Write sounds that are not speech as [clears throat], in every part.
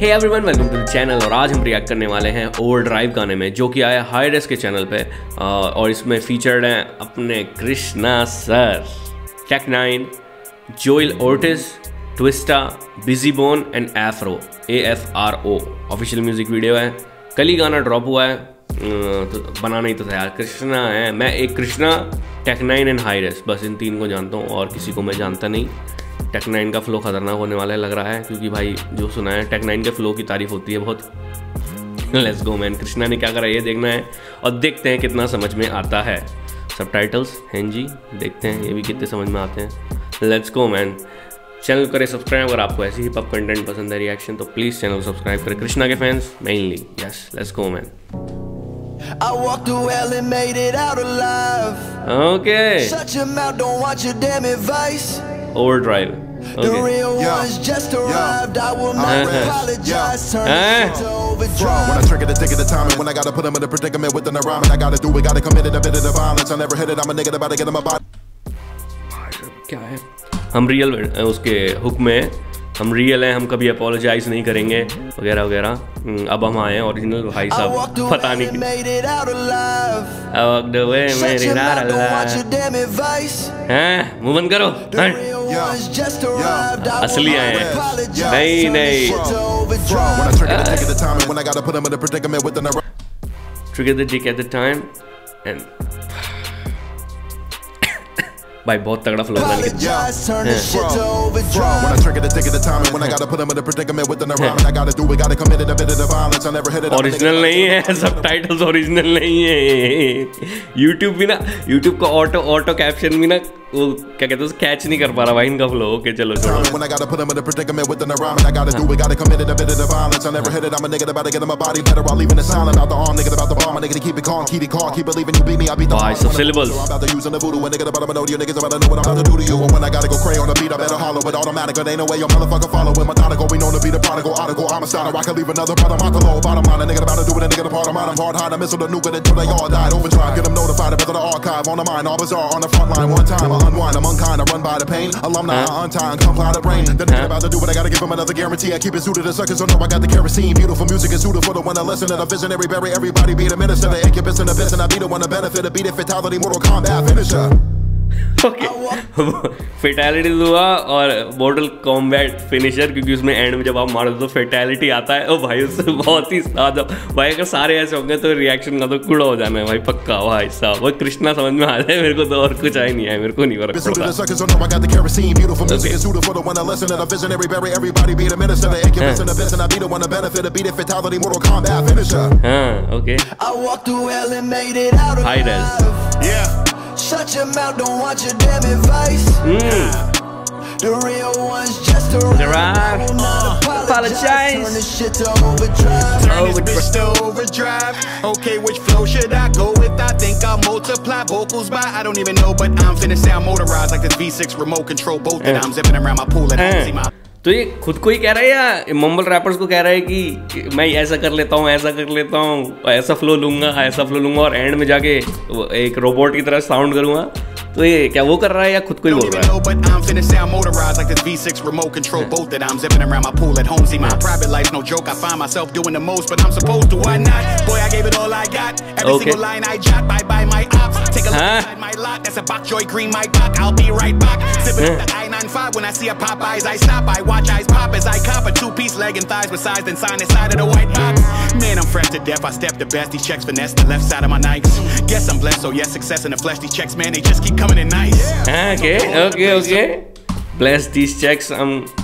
Hey everyone welcome to the channel और आज हम रिएक्ट करने वाले हैं ओवर ड्राइव गाने में, जो कि आया हाई रेस के चैनल पे और इसमें फीचर्ड हैं अपने Krishna sir Tech Nine Joell Ortiz Twista Bizzy Bone and Afro A F R O official music video है। कल ही गाना ड्रॉप हुआ है। तो बनाना ही तो था यार। कृष्णा है। मैं एक Krishna Tech Nine and Hi Rez बस इन तीन को जानता हूँ और किसी को मैं जानता नहीं। टेक नाइन का फ्लो खतरनाक होने वाला है लग रहा है क्योंकि भाई जो सुना है टेक नाइन के फ्लो की तारीफ़ होती है बहुत। लेट्स गो मैन कृष्णा ने क्या करा ये देखना है और देखते हैं कितना समझ में आता है। सब टाइटल्स हैं जी देखते हैं ये भी कितने समझ में आते हैं। लेट्स गो मैन चैनल करें सब्सक्राइब अगर आपको ऐसी ही पब कंटेंट पसंद है रिएक्शन तो प्लीज़ चैनल को सब्सक्राइब करें। कृष्णा के fans mainly yes let's go man I walked through hell and made it out alive. Okay Shut your mouth, don't watch your damn advice. Over Drive The okay real Yo. ones just Yo. arrived. I will not Uh-huh. apologize. Turn Uh. this shit to When overdrive. I trigger the ticket of time, and when I gotta put him in a predicament with an rhyme, and I gotta do it, gotta commit it, a bit of the violence. I never hit it, I'm a nigga about to get in my body. क्या है हम real उसके hook में हम real हैं हम कभी apologise नहीं करेंगे वगैरह वगैरह। हम्म, अब हम आए ओरिजिनल भाई साहब पता नहीं हैं मुँह बंद करो असली आए नहीं नहीं trick at the time end भाई बहुत तगड़ा फ्लो बन गया Apologize. Turn this shit to When overdrive. I trigger the ticket of time, and when I gotta put him in a predicament with an rhyme, and I gotta do it, gotta commit it, a bit of the violence. I never hit it, I'm a nigga original about to नहीं get in है my सब body. Titles original नहीं है YouTube भी ना YouTube का auto auto caption भी ना वो क्या कहते हैं कैच नहीं कर पा रहा भाई इनका फ्लो ओके चलो छोड़ो Time, When I gotta put him in a predicament with an rhyme, and I gotta do it, gotta commit it, a bit of the violence. I never hit it, I'm a nigga about to get in my body. Better while leaving it silent, out the arm, nigga about the bomb, a nigga to keep it calm, keep it calm, keep believing you beat me, I beat the Why, odds. some syllables. I'm about to use the voodoo, a nigga about to know you, niggas about to know what I'm about to do to you. And when I gotta go cray on the beat, I better hollow it automatic, but ain't no way your motherfucker following methodical. We known to be the prodigal, article, homicide, I can leave another brother, my low bottom line, a nigga about to do it, a nigga the part of mine, I'm hard hide, I missile the nuke it until they all died. Overdrive, get them notified, about the archive, on the mind, all bizarre, on the front line, one time, I unwind, I'm unkind, I run by the pain, alumni, I untie, and comply the brain. The nigga about to do what I gotta give him another guarantee, I keep it suited to suckers, so know I got the kerosene, beautiful music is suited for the one that listen to the visionary, bury everybody, be the minister, the incubus and best, and I be the one to benefit, to be the fatality, Mortal Kombat finisher. Okay [laughs] तो हुआ और model combat finisher क्योंकि उसमें and में जब आप मारते तो फेटैलिटी आता है। ओ भाई उससे बहुत ही ज़्यादा भाई अगर सारे ऐसे होंगे तो रिएक्शन का तो कूड़ा हो जाना है भाई पक्का भाई साहब। वो कृष्णा समझ में आ जाए मेरे को तो और कुछ आई नहीं है मेरे को नहीं पता Yeah. Through hell and made it out Hi, Des. alive. Yeah. Shut your mouth, don't watch your damn advice. Hmm. The real ones just arrived. Arrived. Will apologize. Turn this shit to overdrive. Turn this bitch to overdrive. Okay, which flow should I go with? I think I'll multiply vocals by I don't even know, but I'm finna sound motorized like this V6 remote control boat that. I'm zipping around my pool at home. हैं। See my तो ये खुद को ही कह रहा है या मम्बल रैपर्स को कह रहा है कि मैं ऐसा कर लेता हूँ ऐसा कर लेता हूँ ऐसा फ्लो लूँगा ऐसा फ्लो लूँगा और एंड में जाके एक रोबोट की तरह साउंड करूँगा। तो ये क्या वो कर रहा है या खुद को ही बोल रहा है? five. When I see a Popeyes, I stop. I watch eyes pop as I cop a two piece leg and thighs with size, then sign inside of the white box. Man, I'm fresh to death. I step the best. These checks finesse the left side of my knife. Guess I'm blessed. So yes, success in the flesh. These checks, man, they just keep coming in nice. Ah, okay, okay, okay. Bless these checks. I'm. Um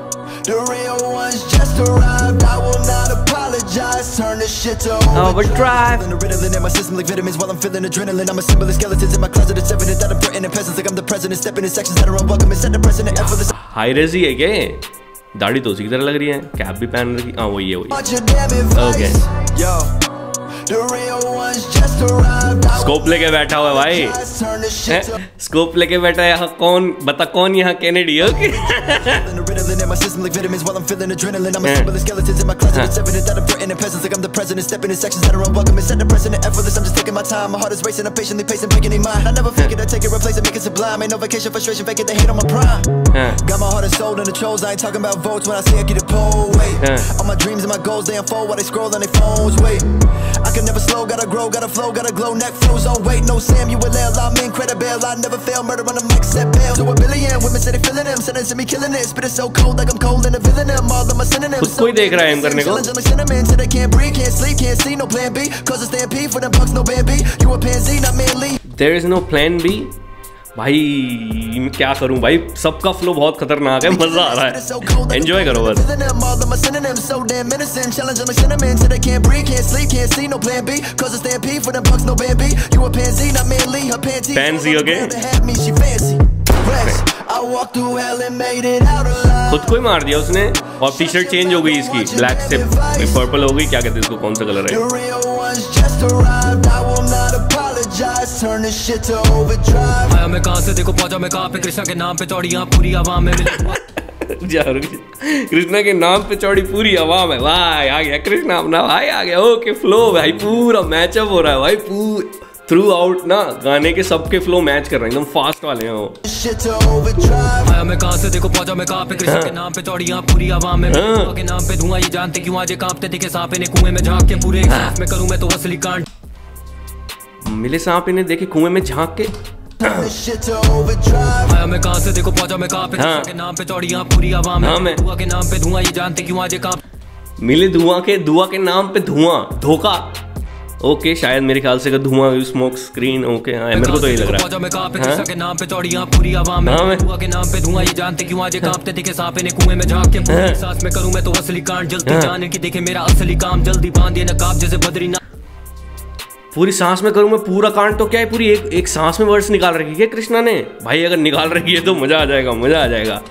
The real ones just arrived. I will not apologize. Turn this shit to Overdrive. Feeling adrenaline in my system like vitamins while I'm feeling adrenaline. I'm a symbol of skeletons in my closet. It's evident that I'm threatening peasants like I'm the president. Stepping in sections that are unwelcome and set the precedent. And for the high rage ही है क्या ये? दाढ़ी तो उसी की तरह लग रही है कैप भी पहन रखी हाँ वही है वही Want your स्कोप लेके बैठा हुआ है भाई just turn this shit to scope लेके बैठा है यहाँ कौन बता कौन यहाँ कैनेडी हो Feeling the Ritalin in my system like vitamins while I'm feeling adrenaline. I'm Eh. a symbol of skeletons in my closet. Huh. It's evident that I'm threatening peasants like I'm the president. Stepping in sections that are unwelcome. It's set the precedent effortless. I'm just taking my time. My heart is racing. I'm patiently pacing, picking in mind. I never fake it. I take it, replace it, make it sublime. Ain't no vacation, frustration, fake it. They hate on my prime. हाँ Got my heart and soul in the trolls. I ain't talking about votes when I say I get a poll. Wait, Yeah. all my dreams and my goals they unfold while they scroll on their phones. Wait, I can never slow, gotta grow, gotta flow, gotta glow. Neck flows on weight, no Samuel L. I'm incredible. I never fail, murder on the mic, set bail. To a billion women say they feeling them, sentencing me killing it. Spit it so cold like I'm cold in a villain. them. All of my synonyms. खुद को ही देख रहा है M करने को Challenging like cinnamon, till they can't breathe, can't sleep, can't see, no plan B. Cause it's stampede for them bucks, no band B. You a pansy, not manly. There is no plan B भाई क्या करूँ भाई? सबका flow बहुत खतरनाक है, मज़ा आ रहा है। एंजॉय करो बस। फैंसी ओके खुद को ही मार दिया उसने। और टी शर्ट चेंज हो गई इसकी। ब्लैक से पर्पल हो गई। क्या कहते हैं इसको? कौन सा कलर है? Real ones just arrived. I will not apologize. Turn this shit to overdrive. आया मैं कहाँ से देखो पहुँचा मैं कहाँ पे कृष्णा के नाम पे चौड़ियाँ पूरी आवाम में। [laughs] कृष्णा के नाम पे चौड़ी पूरी आवाम है भाई आ गया कृष्णा अपना भाई आ गया ओके फ्लो भाई पूरा मैचअप हो रहा है भाई पूरा थ्रू आउट ना गाने के सबके फ्लो मैच कर रहे हैं एकदम फास्ट वाले हैं वो। मैं कहाँ से देखो पहुँचा मैं कहाँ पे कृष्णा के नाम पे चौड़ियाँ पूरी आवाम में मिले धुआँ के नाम पे धुआँ ये जानते क्यों आज कांपते दिखे सांप ने कुएँ में झाँक के पूरे में करूँ मैं तो असली कांड। मिले सांप इन्हें देखे कुएँ में झाँक के। मैं कहाँ से देखो पहुँचा मैं कहाँ पे हाँ। के नाम पे चौड़ियाँ पूरी आवाम हाँ, में। धुआँ के नाम पे धुआँ ये जानते क्यों आज काँप मिले धुआँ के धुआँ के नाम पे धुआँ धोखा। ओके शायद मेरे ख्याल से धुआँ स्मोक स्क्रीन ओके हाँ मेरे को तो यही लग रहा हाँ? कृष्णा के नाम पे चौड़ियाँ पूरी आवाम मैं- धुआँ के नाम पे धुआँ ये जानते क्यों आज ये कांपते दिखे? सांप ने कुएँ में झाँक के सांस में करूँ मैं असली कांड जल्दी। जाने की देखे मेरा असली काम जल्दी बाँध ये नकाब जैसे बद्रीनाथ है पूरी सांस में करूँ मैं पूरा कांड तो क्या है? पूरी एक एक सांस में वर्ड्स निकाल रखी है कृष्णा ने? भाई अगर निकाल रखी है तो मज़ा आ जाएगा मज़ा आ जाएगा।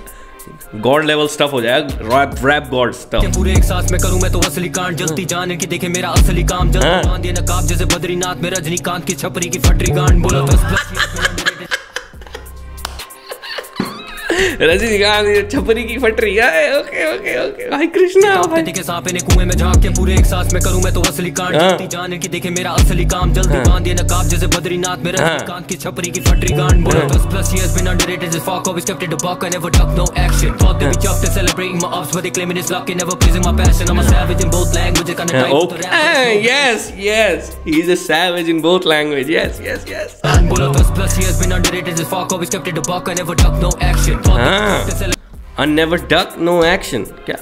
गॉड लेवल स्टफ़ हो जाएगा। रैप रैप गॉड स्टफ़ पूरे एक साथ में करूँ मैं तो असली कांड जल्दी जाने की देखे मेरा असली काम। जल्दी हाँ। बाँध नकाब जैसे बद्रीनाथ में रजनीकांत की छपरी की फटरी गांड। बोलो रजनीकांत ये छपरी की फट रही है। Okay okay okay. भाई कृष्णा भाई। के सांप ने कुएँ में झाँक के पूरे एक सांस में करूँ मैं तो असली कांड। हाँ। जल्दी जाने की देखे मेरा असली काम। जल्दी हाँ। बाँध दिए नकाब जैसे बद्रीनाथ मेरा हाँ। कान की छपरी की फटरी कांड बोलो बस plus he has been underrated is fuck of scripted buck never talk no action thought to be chop to celebrate my ops but they claim in luck never pleasing my passion I am saving both language Okay. Yes, yes. He's a savage in both language. Yes, yes, yes. बोलो दस plus years been underrated as fuck always kept it a buck I never duck no action हाँ। A never duck, no action. क्या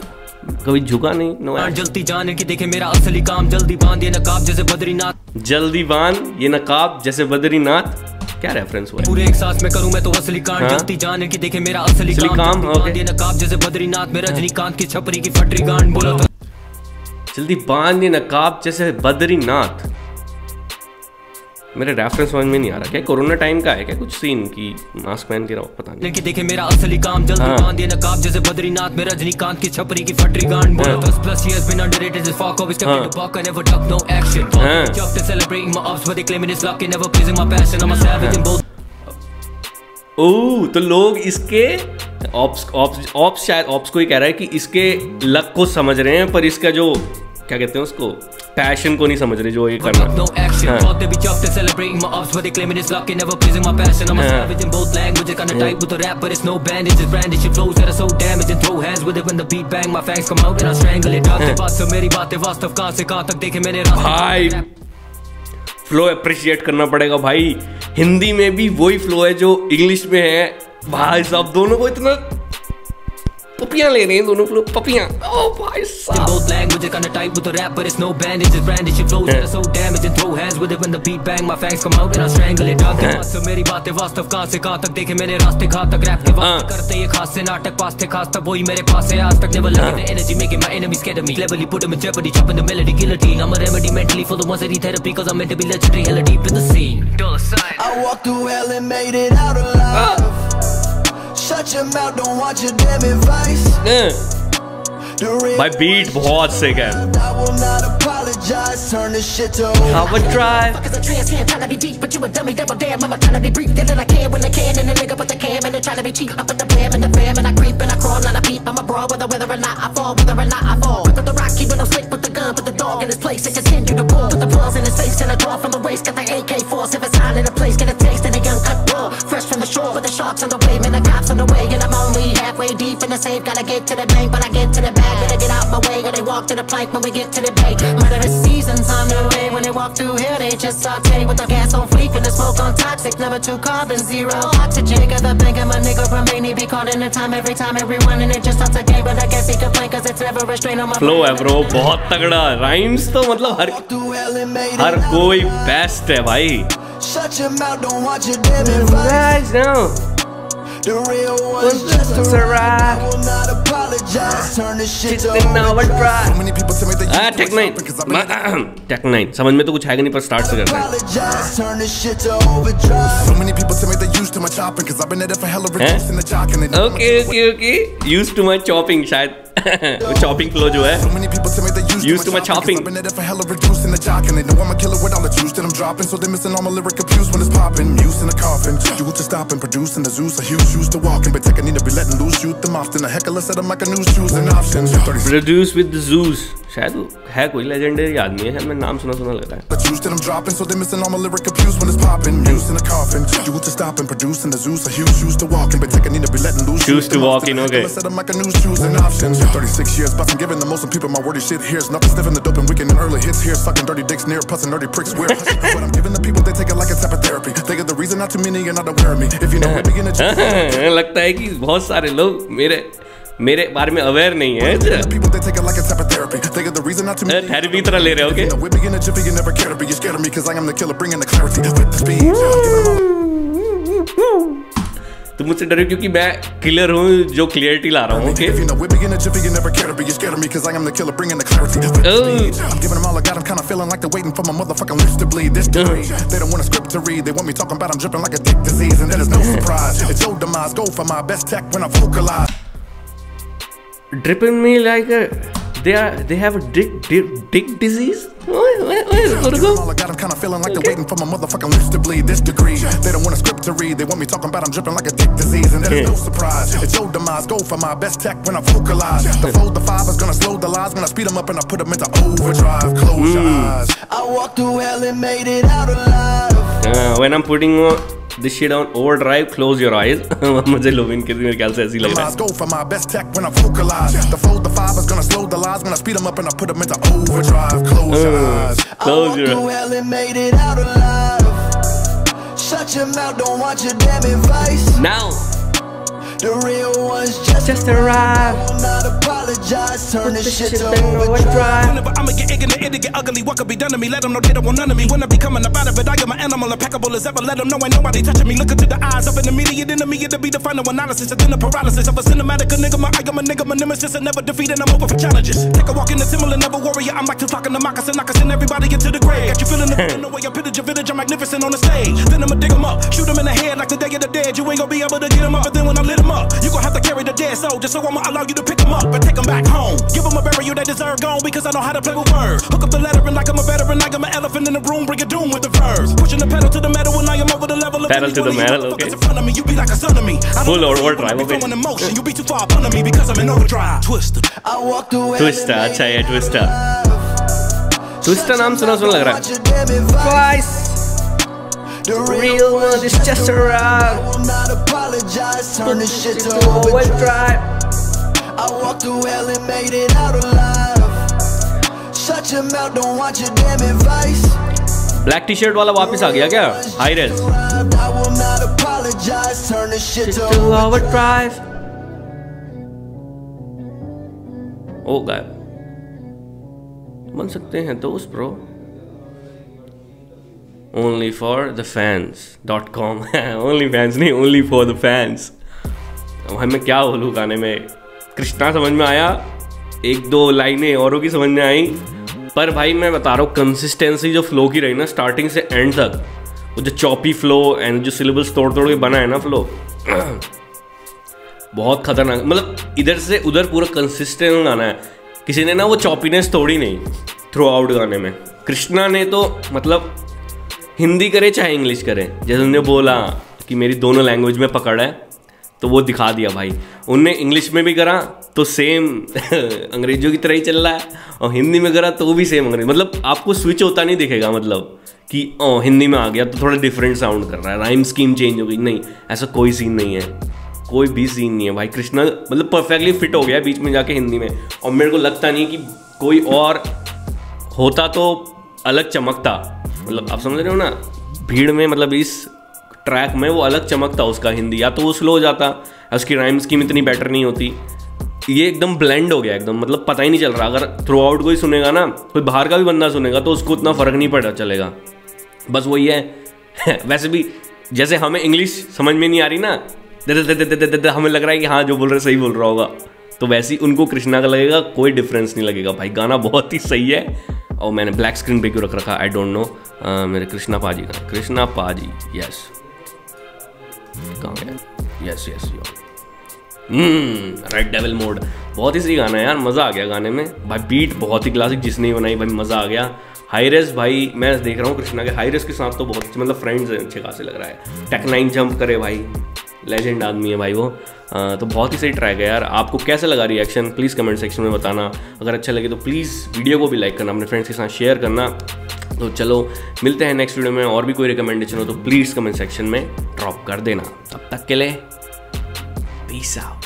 कभी झुका नहीं no जल्दी जाने की देखे मेरा असली काम जल्दी बाँध ये नकाब जैसे बद्रीनाथ जल्दी बाँध ये नकाब जैसे बद्रीनाथ क्या रेफरेंस हुआ पूरे एक सांस में करूँ मैं तो असली कांड हाँ। जल्दी जाने की देखे मेरा असली असली काम काम, जल्दी बाँध ओके। ये नकाब जैसे बद्रीनाथ में रजनीकांत की छपरी की फटरी गांड बोलो तो जल्दी बाँध नकाब जैसे बद्रीनाथ मेरे रेफरेंस समझ में नहीं आ रहा क्या कोरोना टाइम का है क्या कुछ सीन की मास्क पहन के रहो पता नहीं की देखे मेरा असली काम जल्दी हाँ। बाँध नकाब जैसे बद्रीनाथ में रजनीकांत की छपरी की फटरी गांड बोलो हाँ। दस plus as fuck always kept हाँ। it a buck I never duck no action हाँ। Chuffed and celebrating my ups but they claiming it's lucky never pleasing my passion I'm a savage in both ओह तो लोग इसके ops ops ops शायद ops को ही कह रहा है कि इसके लक को समझ रहे हैं पर इसका जो क्या कहते हैं उसको पैशन को नहीं समझ रहे जो ये करना। फ्लो हाँ। हाँ। हाँ। अप्रिशिएट करना पड़ेगा भाई। हिंदी में भी वही फ्लो है जो इंग्लिश में है। भाई साहब दोनों को इतना पपियाँ ले रहे हैं दोनों फ्लो पपियाँ ओ भाई साहब both languages, kinda tight with the rap, but it's no bandage. It's branded, shit flows that are so damaging. Throw hands with it when the beat bang, my fangs come out and I strangle it. Talk बात से मेरी बातें वास्तव कहाँ से कहाँ तक देखे मैंने रास्ते कहाँ तक रैप के हाँ। वास्ते करते ये खास से नाटक पास थे खास तब वही मेरे पास है आज तक never letting the energy making my enemies scared of me. Cleverly put them in jeopardy, chopping the melody, guillotine. I'm a remedy mentally for the ones that need therapy, cause I'm meant to be legendary, hella deep in the scene. Dollar sign. I walked through hell and made it out alive. Shut your mouth, don't want your damn advice. हाँ, The real भाई beat बहुत सिक है I will not apologize, turn this shit to Cover drive Cause a trans can tryna be deep, but you a dummy, double damn. I'm tryna be brief, then I can when I can, and a nigga with the cam, and they tryna be cheap. I put the blam in the fam, and I creep and I crawl and I peep. I'm a broad, whether whether or not I fall, whether or not I fall. Put the rock, keeping them slick with the gun, put the dog in his place, and continue to pull. Put the paws in his face, and I draw from the waist. Got the AK force, if it's hot in the place, get a taste, with the sharks on the way, man, the cops on the way, and I'm only halfway deep in the safe. Gotta get to the bank, but I get to the bag, gotta get out my way, gotta walk to the plank when we get to the bay. Murderous seasons on the way, when they walk through here, they just saute with the gas on fleek and the smoke on toxic. Number two carbon, zero oxygen. Got the bank of my nigga remain, he be calling the time every time, everyone, and it just starts again. But I guess he complain, cause it's never a strain on my flow है bro बहुत तगड़ा rhymes तो मतलब हर through hell and made her it out. कोई best है भाई Shut your mouth, don't watch your damn advice. The real ones just a ride. I will [clears throat] not apologize, turn this shit to overdrive. So many people tell me they हाँ used to Tech my Nine shopping 'cause I've been at the- Tech Nine समझ में तो कुछ है नहीं पर start से करना है Apologize, turn this shit to overdrive. So many people tell me they used to my shopping Cause I've been at it for hella reducing the jock and they know okay okay okay use to my chopping शायद chopping flow जो है used, Used to my chopping. The and a with the. So they missing all my lyric abuse when it's popping. Muse in the coffin. You to stop and producing the Zeus. A huge used to walking, but take a need to be letting loose. Shoot them often. A heckler set them like a news choosing options. 36 produce with juice शायद है कोई legendary आदमी है शायद मैं नाम सुना सुना लग रहा है the juice that I'm dropping, so they missing all my lyric abuse when it's popping. Muse in the coffin. You to stop and producing the Zeus. A huge used to walking, but take a need to be letting loose. Choose to walking, okay. set them like a news choosing options. 36 years, busting, giving the most of people my wordy shit. Here's nothing sniffing the dope and weekend and early hits here. Sucking dirty dicks near, pussing dirty pricks. Weird. what I'm giving the people, they take it like a type of therapy. They get the reason not too many are not aware of me. If you know, we begin to लगता है कि बहुत सारे लोग मेरे मेरे बारे में अवेयर नहीं है The people they take it like a type of therapy. They get the reason not to me. Therapy तरह ले रहे हो You तुम मुझसे डरे क्योंकि मैं किलर हूँ जो क्लियरिटी ला रहा हूँ Oh. vocalize. dripping me like a, They are they have a dick dick, dick disease. What, what, what, I'm kind of feeling like okay. they're waiting for my motherfucking lips to bleed this degree. They don't want a script to read. They want me talking about I'm dripping like a dick disease, and there's no hmm. surprise. It's your demise. Go for my best tech when I vocalize. The hmm. fold the five is gonna slow the lies when I speed them up and I put them into overdrive. Close your hmm. eyes. I walked through hell and made it out alive. Ah, when I'm putting. Uh, this shit on overdrive close your eyes [laughs] मुझे लोविन के मेरे ख्याल से ऐसी लग रहा Lies go for my best tech when I vocalize. The fold, the five is gonna slow the lies when I speed them up and I put them into overdrive. Close your eyes. I Close walked your- through hell and made it out alive. Shut your mouth, don't watch your damn advice. है now The real ones just, just arrive will not apologize. Turn this shit to overdrive. Whenever I'ma get ignorant, it'll get ugly. What could be done to me? Let them know they don't want none of me. When I be coming about it, but I am an animal, impeccable as ever. Let them know ain't nobody touching me. Look into the eyes of an immediate enemy. It'll be the final analysis. And then the paralysis of a cinematic. A nigga, my I am a nigga, my nemesis. And never defeated, I'm over for challenges. Take a walk in the Timberland, never warrior. I'm like Tupac in the moccasin. I can send everybody into the grave. Got you feeling the [laughs] in the way I pillage your village. I'm magnificent on the stage. Then I'ma dig 'em up, shoot 'em in the head like the day of the dead. You ain't gonna be able to get 'em up. But then when I lit 'em up, you gon' have to carry the dead soul. Just so I'ma allow you to pick 'em up and take 'em back home. Give 'em a burial they deserve gone because I know how to play with words. Hook up the lettering like I'm a veteran. Like I'm an elephant in the room, bring it doom with the verbs. Pushing the pedal to the metal when I am over the level of Pedal any to the one of you metal, motherfuckers okay. in front of me. You be like a son of me. I don't Full know or- if you overdrive, wanna be okay. flowing in motion. You be too far up under me because I'm in overdrive. Twisted. I walked through hell Twister, and अच्छा made ये it Twister. alive. Twister नाम सुना सुना लग रहा Watch है your damn advice. The real one is just around. I will not apologize. Turn this shit to overdrive. I walked through hell and made it out alive. Shut your mouth, don't watch your damn advice. Black T shirt वाला वापस आ गया क्या high race I will not apologize. Turn this shit to overdrive ओ गायब बन सकते हैं दोस्त bro only for the fans dot com [laughs] only fans नहीं ओनली फॉर द फैंस भाई मैं क्या बोलूँ गाने में कृष्णा समझ में आया। एक दो लाइनें औरों की समझ में आई। पर भाई, मैं बता रहा हूँ कंसिस्टेंसी जो फ्लो की रही ना स्टार्टिंग से एंड तक, वो जो चॉपी फ्लो एंड जो सिलेबस तोड़ तोड़ के बना है ना फ्लो [clears throat] बहुत खतरनाक। मतलब इधर से उधर पूरा कंसिस्टेंट गाना है। किसी ने ना वो चॉपीनेस तोड़ी नहीं थ्रू आउट गाने में। कृष्णा ने तो मतलब हिंदी करे चाहे इंग्लिश करे। जैसे उन्होंने बोला कि मेरी दोनों लैंग्वेज में पकड़ है। तो वो दिखा दिया भाई। उनने इंग्लिश में भी करा तो सेम [laughs] अंग्रेज़ों की तरह ही चल रहा है, और हिंदी में करा तो भी सेम अंग्रेज़। मतलब आपको स्विच होता नहीं दिखेगा मतलब कि ओ हिंदी में आ गया तो थोड़ा डिफरेंट साउंड कर रहा है राइम स्कीम चेंज हो गई। नहीं, ऐसा कोई सीन नहीं है। कोई भी सीन नहीं है भाई। कृष्णा मतलब परफेक्टली फिट हो गया बीच में जाके हिंदी में, और मेरे को लगता नहीं कि कोई और होता तो अलग चमकता। मतलब आप समझ रहे हो ना? भीड़ में मतलब इस ट्रैक में वो अलग चमकता उसका हिंदी, या तो वो स्लो हो जाता उसकी राइम स्कीम इतनी बेटर नहीं होती। ये एकदम ब्लेंड हो गया एकदम मतलब पता ही नहीं चल रहा। अगर थ्रू आउट कोई सुनेगा ना, कोई बाहर का भी बंदा सुनेगा तो उसको उतना फ़र्क नहीं पड़ा चलेगा। बस वही है। [laughs] वैसे भी, जैसे हमें इंग्लिश समझ में नहीं आ रही ना, दे दे दे दे दे हमें लग रहा है कि हाँ जो बोल रहे सही बोल रहा होगा। तो वैसे ही उनको कृष्णा का लगेगा, कोई डिफरेंस नहीं लगेगा। भाई, गाना बहुत ही सही है। और मैंने ब्लैक स्क्रीन पे क्यों रख रखा? आई डोंट नो मेरे कृष्णा पाजी का। कृष्णा पाजी yes yes yes yo red devil mode बहुत ही सही गाना है यार मज़ा आ गया गाने में। भाई बीट बहुत ही क्लासिक जिसने ही बनाई भाई मज़ा आ गया। हाईरेस भाई मैं देख रहा हूँ कृष्णा के। हाईरेस के साथ तो बहुत मतलब फ्रेंड्स अच्छे खासे लग रहा है। टेक नाइन जंप करे भाई। लेजेंड आदमी है भाई वो। आ, तो बहुत ही सही ट्रैक है यार। आपको कैसा लगा रिएक्शन प्लीज़ कमेंट सेक्शन में बताना। अगर अच्छा लगे तो प्लीज़ वीडियो को भी लाइक करना अपने फ्रेंड्स के साथ शेयर करना। तो चलो, मिलते हैं नेक्स्ट वीडियो में। और भी कोई रिकमेंडेशन हो तो प्लीज़ कमेंट सेक्शन में ड्रॉप कर देना। तब तक के लिए पीस आउट